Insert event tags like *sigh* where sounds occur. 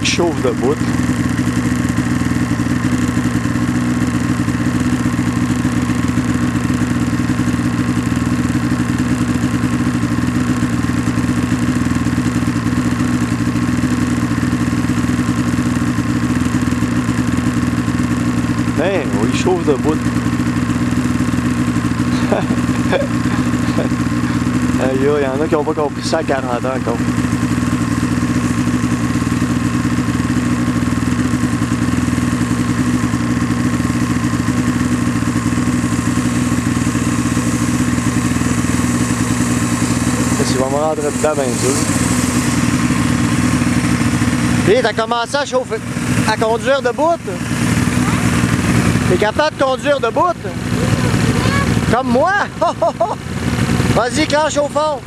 qui chauffe debout. Ben, oui, il chauffe debout. *laughs* Aïe, il y en a qui n'ont pas compris ça à 40 ans encore. Tu vas me rentrer dedans, bien sûr. T'as commencé à chauffer, à conduire debout? T'es capable de conduire debout? Comme moi? *laughs* Vas-y, clenche au fond.